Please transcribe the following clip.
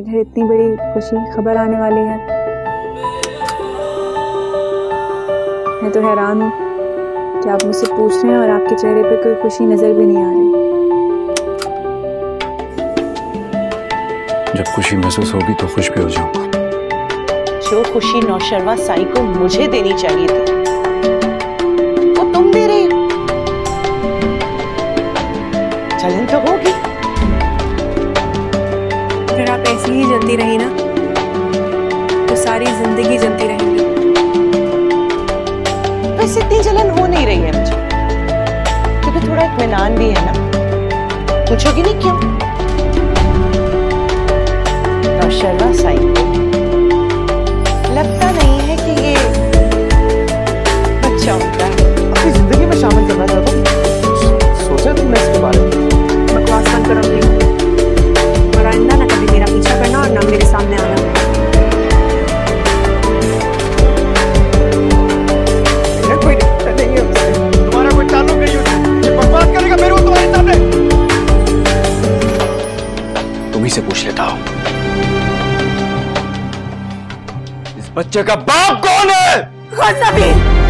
घर इतनी बड़ी खुशी खबर आने वाली है। मैं तो हैरान हूँ कि आप मुझसे पूछ रहे हैं और आपके चेहरे पे कोई खुशी नज़र भी नहीं आ रही। जब खुशी महसूस होगी तो खुश भी हो जाऊँगा। जो खुशी नौशरवा साई को मुझे देनी चाहिए थी वो तुम दे रही हो। चलन तो होगी। ऐसी ही जलती रही ना तो सारी ज़िंदगी जलती रहेगी। बस इतनी जलन हो नहीं रही है मुझे। क्योंकि थोड़ा इतमान भी है ना। पूछोगी नहीं क्यों? शर्मा साई। तुम्ही से पूछ लेता हूँ। इस बच्चे का बाप कौन है?